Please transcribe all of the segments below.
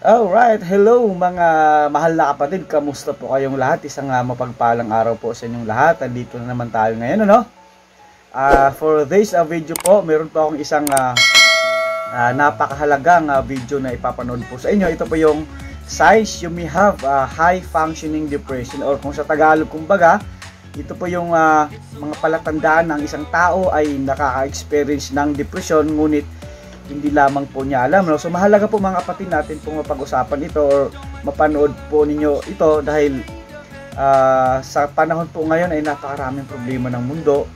Alright, hello mga mahal na kapatid, kamusta po kayong lahat? Isang uh, mapagpalang araw po sa inyong lahat. Andito na naman tayo ngayon, ano? Uh, for this uh, video po, meron po akong isang uh, uh, napakahalagang uh, video na ipapanood po sa inyo. Ito po yung signs you may have uh, high functioning depression or kung sa Tagalog kumbaga, ito po yung uh, mga palatandaan ng isang tao ay nakaka-experience ng depression ngunit hindi lamang po niya alam. No? So mahalaga po mga kapatid natin pong mapag-usapan ito or mapanood po ninyo ito dahil uh, sa panahon po ngayon ay napakaraming problema ng mundo.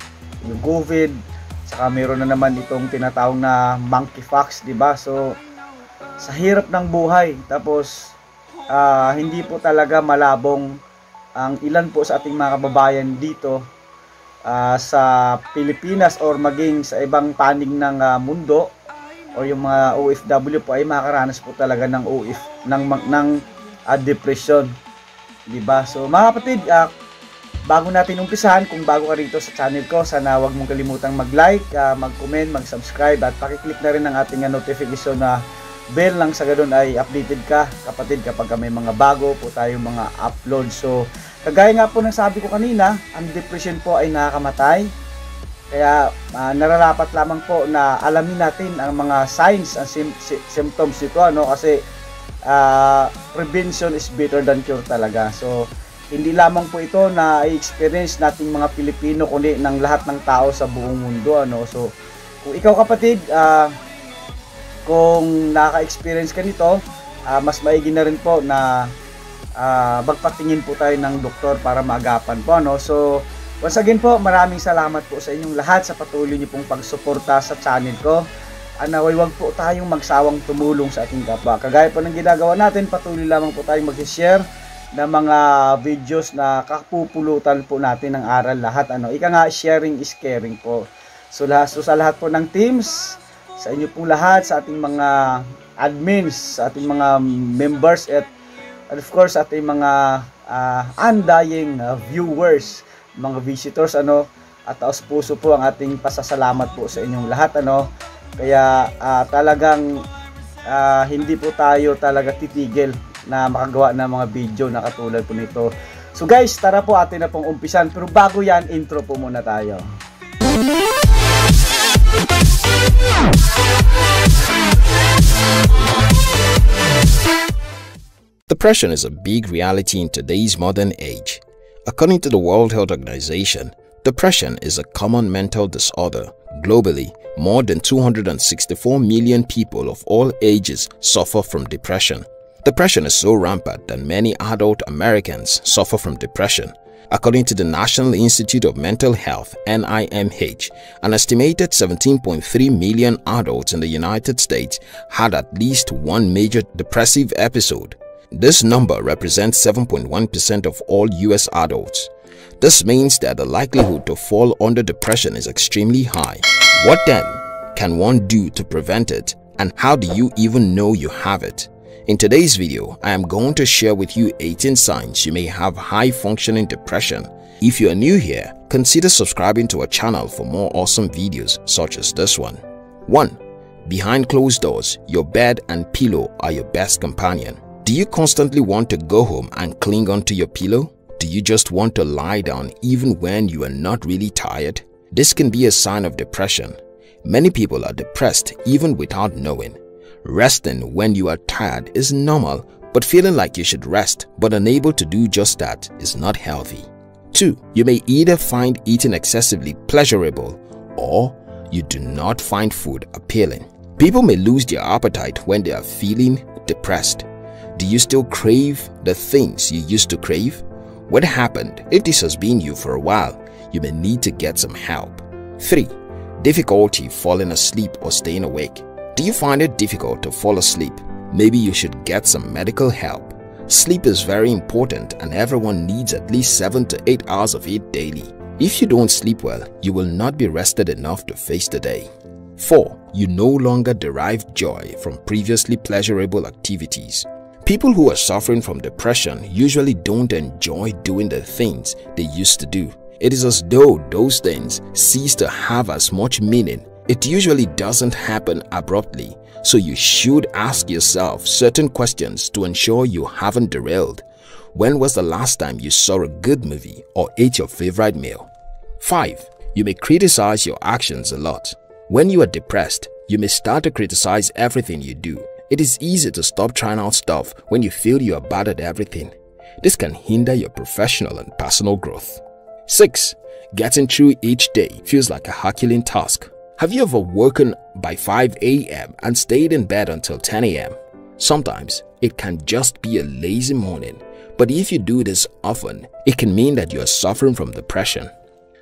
Yung COVID, saka meron na naman itong tinatawag na monkeypox, di ba? So sa hirap ng buhay, tapos uh, hindi po talaga malabong ang ilan po sa ating mga kababayan dito uh, sa Pilipinas or maging sa ibang panig ng uh, mundo o yung mga OFW po ay makakaranas po talaga ng OF ng ng uh, depression. 'Di ba? So mga kapatid, uh, bago natin umpisahan, kung bago ka rito sa channel ko, sana wag mong kalimutang mag-like, uh, mag-comment, mag-subscribe at paki-click na rin ang ating uh, notification na bell lang sa ganun ay updated ka kapatid kapag may mga bago po tayong mga upload. So kagaya nga po ng sabi ko kanina, ang depression po ay nakakamatay kaya uh, nararapat lamang po na alamin natin ang mga signs and sim- symptoms nito ano kasi uh, prevention is better than cure talaga. So hindi lamang po ito na i-experience nating mga Pilipino kundi ng lahat ng tao sa buong mundo ano. So kung ikaw kapatid uh, kung naka-experience ka nito, uh, mas maigi na rin po na uh, magpatingin po tayo ng doktor para maagapan po ano. So Once again po, maraming salamat po sa inyong lahat sa patuloy niyo pong pagsuporta sa channel ko. Anaway wag po tayong magsawang tumulong sa ating kapwa. Kagaya po ng ginagawa natin, patuloy lamang po tayong mag-share ng mga videos na kapupulutan po natin ng aral lahat. Ano, ika nga, sharing is caring po. So, lahat, so sa lahat po ng teams, sa inyo pong lahat, sa ating mga admins, sa ating mga members at, at of course, sa ating mga uh, undying uh, viewers mga visitors ano at taos puso po ang ating pasasalamat po sa inyong lahat ano. Kaya uh, talagang uh, hindi po tayo talaga titigil na makagawa ng mga video na katulad po nito. So guys tara po atin na pong umpisan. Pero bago yan intro po muna tayo. Depression is a big reality in today's modern age. According to the World Health Organization, depression is a common mental disorder. Globally, more than 264 million people of all ages suffer from depression. Depression is so rampant that many adult Americans suffer from depression. According to the National Institute of Mental Health NIMH, an estimated 17.3 million adults in the United States had at least one major depressive episode this number represents 7.1% of all US adults. This means that the likelihood to fall under depression is extremely high. What then can one do to prevent it and how do you even know you have it? In today's video, I am going to share with you 18 signs you may have high functioning depression. If you are new here, consider subscribing to our channel for more awesome videos such as this one. 1. Behind closed doors, your bed and pillow are your best companion. Do you constantly want to go home and cling onto your pillow? Do you just want to lie down even when you are not really tired? This can be a sign of depression. Many people are depressed even without knowing. Resting when you are tired is normal, but feeling like you should rest but unable to do just that is not healthy. 2. You may either find eating excessively pleasurable or you do not find food appealing. People may lose their appetite when they are feeling depressed. Do you still crave the things you used to crave? What happened? If this has been you for a while, you may need to get some help. 3. Difficulty falling asleep or staying awake. Do you find it difficult to fall asleep? Maybe you should get some medical help. Sleep is very important and everyone needs at least 7 to 8 hours of it daily. If you don't sleep well, you will not be rested enough to face the day. 4. You no longer derive joy from previously pleasurable activities. People who are suffering from depression usually don't enjoy doing the things they used to do. It is as though those things cease to have as much meaning It usually doesn't happen abruptly, so you should ask yourself certain questions to ensure you haven't derailed. When was the last time you saw a good movie or ate your favorite meal? 5. You may criticize your actions a lot. When you are depressed, you may start to criticize everything you do. It is easy to stop trying out stuff when you feel you are bad at everything. This can hinder your professional and personal growth. 6. Getting through each day feels like a Herculean task. Have you ever woken by 5 a.m. and stayed in bed until 10 a.m.? Sometimes it can just be a lazy morning, but if you do this often, it can mean that you are suffering from depression.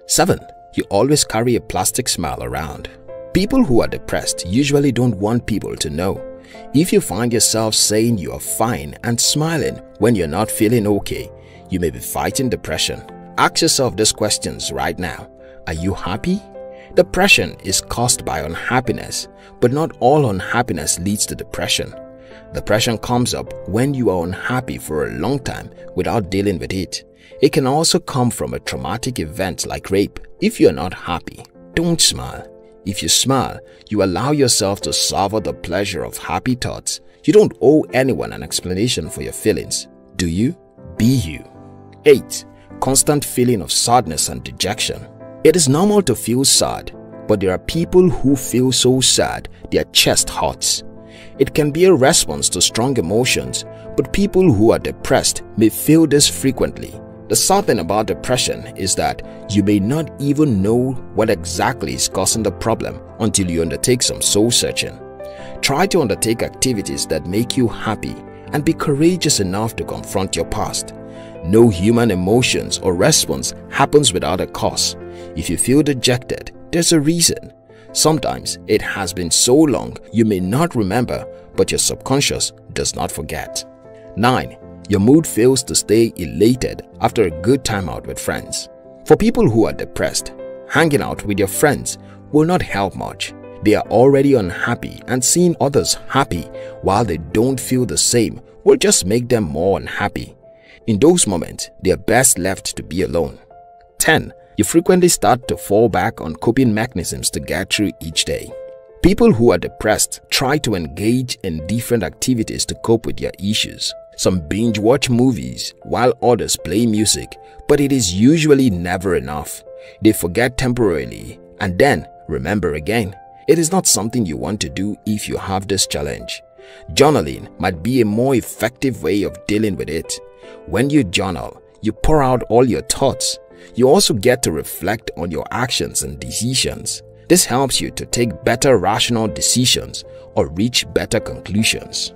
7. You always carry a plastic smile around. People who are depressed usually don't want people to know. If you find yourself saying you are fine and smiling when you're not feeling okay, you may be fighting depression. Ask yourself these questions right now. Are you happy? Depression is caused by unhappiness, but not all unhappiness leads to depression. Depression comes up when you are unhappy for a long time without dealing with it. It can also come from a traumatic event like rape. If you are not happy, don't smile. If you smile, you allow yourself to savor the pleasure of happy thoughts. You don't owe anyone an explanation for your feelings, do you? Be you. 8. Constant feeling of sadness and dejection. It is normal to feel sad, but there are people who feel so sad their chest hurts. It can be a response to strong emotions, but people who are depressed may feel this frequently. The sad thing about depression is that you may not even know what exactly is causing the problem until you undertake some soul searching. Try to undertake activities that make you happy and be courageous enough to confront your past. No human emotions or response happens without a cause. If you feel dejected, there's a reason. Sometimes it has been so long you may not remember, but your subconscious does not forget. 9. Your mood fails to stay elated after a good time out with friends. For people who are depressed, hanging out with your friends will not help much. They are already unhappy and seeing others happy while they don't feel the same will just make them more unhappy. In those moments, they are best left to be alone. 10 you frequently start to fall back on coping mechanisms to get through each day. People who are depressed try to engage in different activities to cope with their issues. Some binge watch movies while others play music, but it is usually never enough. They forget temporarily and then remember again. It is not something you want to do if you have this challenge. Journaling might be a more effective way of dealing with it. When you journal, you pour out all your thoughts you also get to reflect on your actions and decisions. This helps you to take better rational decisions or reach better conclusions.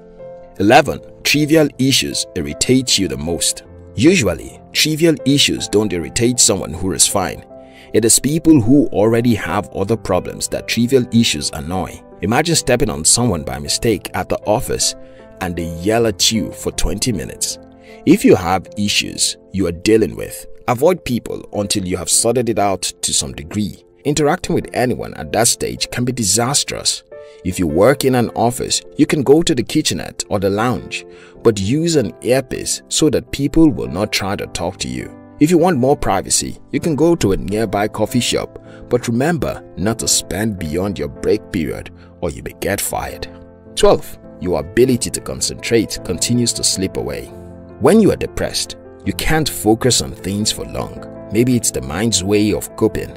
11. Trivial issues irritate you the most. Usually, trivial issues don't irritate someone who is fine. It is people who already have other problems that trivial issues annoy. Imagine stepping on someone by mistake at the office and they yell at you for 20 minutes. If you have issues you are dealing with, Avoid people until you have sorted it out to some degree. Interacting with anyone at that stage can be disastrous. If you work in an office, you can go to the kitchenette or the lounge, but use an earpiece so that people will not try to talk to you. If you want more privacy, you can go to a nearby coffee shop, but remember not to spend beyond your break period or you may get fired. 12. Your ability to concentrate continues to slip away. When you are depressed, you can't focus on things for long. Maybe it's the mind's way of coping.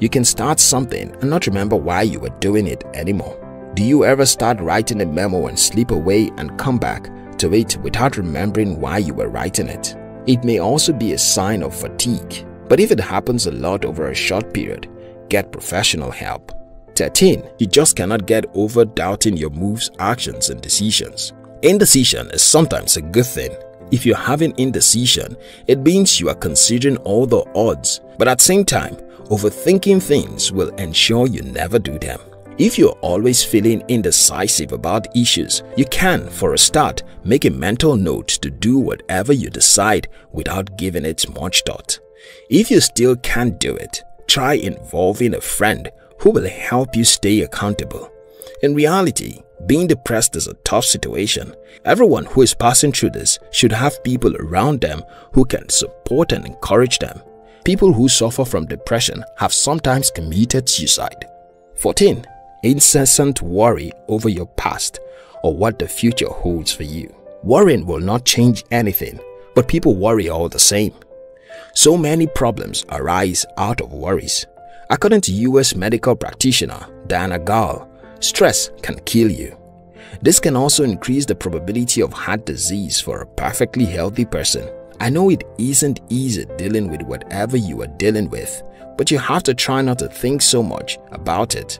You can start something and not remember why you were doing it anymore. Do you ever start writing a memo and slip away and come back to it without remembering why you were writing it? It may also be a sign of fatigue, but if it happens a lot over a short period, get professional help. 13. You just cannot get over doubting your moves, actions, and decisions. Indecision is sometimes a good thing if you're having indecision, it means you are considering all the odds, but at the same time, overthinking things will ensure you never do them. If you're always feeling indecisive about issues, you can, for a start, make a mental note to do whatever you decide without giving it much thought. If you still can't do it, try involving a friend who will help you stay accountable. In reality, being depressed is a tough situation. Everyone who is passing through this should have people around them who can support and encourage them. People who suffer from depression have sometimes committed suicide. 14. Incessant worry over your past or what the future holds for you. Worrying will not change anything, but people worry all the same. So many problems arise out of worries. According to US medical practitioner Diana Gall, stress can kill you. This can also increase the probability of heart disease for a perfectly healthy person. I know it isn't easy dealing with whatever you are dealing with, but you have to try not to think so much about it.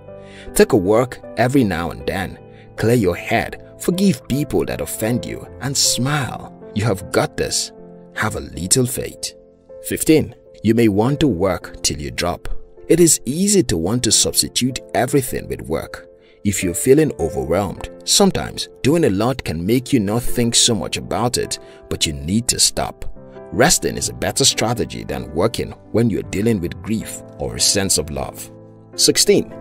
Take a walk every now and then, clear your head, forgive people that offend you, and smile. You have got this. Have a little faith. 15. You may want to work till you drop. It is easy to want to substitute everything with work. If you're feeling overwhelmed, sometimes doing a lot can make you not think so much about it, but you need to stop. Resting is a better strategy than working when you're dealing with grief or a sense of love. 16.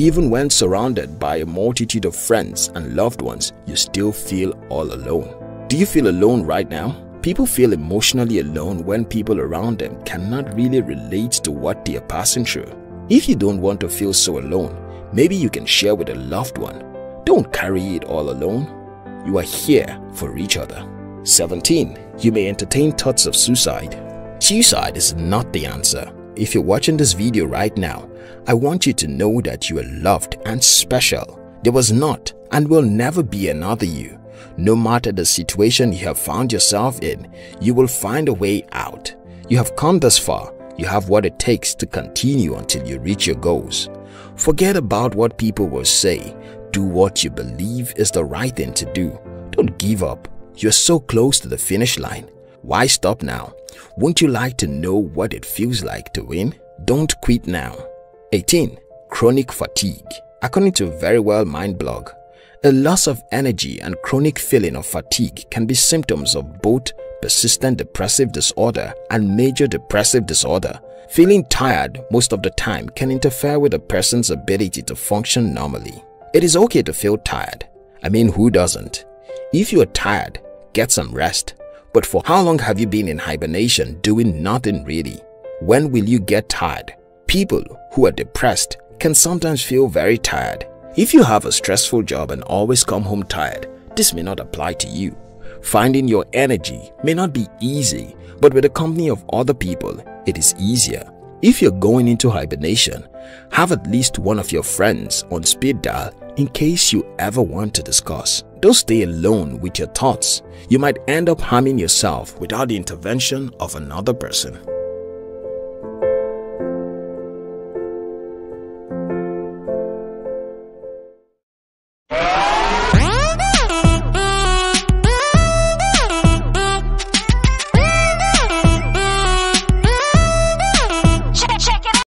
Even when surrounded by a multitude of friends and loved ones, you still feel all alone. Do you feel alone right now? People feel emotionally alone when people around them cannot really relate to what they are passing through. If you don't want to feel so alone, maybe you can share with a loved one. Don't carry it all alone. You are here for each other. 17. You may entertain thoughts of suicide. Suicide is not the answer. If you're watching this video right now, I want you to know that you are loved and special. There was not and will never be another you. No matter the situation you have found yourself in, you will find a way out. You have come this far. You have what it takes to continue until you reach your goals. Forget about what people will say. Do what you believe is the right thing to do. Don't give up. You're so close to the finish line. Why stop now? Wouldn't you like to know what it feels like to win? Don't quit now. 18. Chronic fatigue. According to Verywell Mind blog, a loss of energy and chronic feeling of fatigue can be symptoms of both persistent depressive disorder and major depressive disorder. Feeling tired most of the time can interfere with a person's ability to function normally. It is okay to feel tired. I mean, who doesn't? If you are tired, get some rest. But for how long have you been in hibernation doing nothing really? When will you get tired? People who are depressed can sometimes feel very tired if you have a stressful job and always come home tired, this may not apply to you. Finding your energy may not be easy, but with the company of other people, it is easier. If you're going into hibernation, have at least one of your friends on speed dial in case you ever want to discuss. Don't stay alone with your thoughts. You might end up harming yourself without the intervention of another person.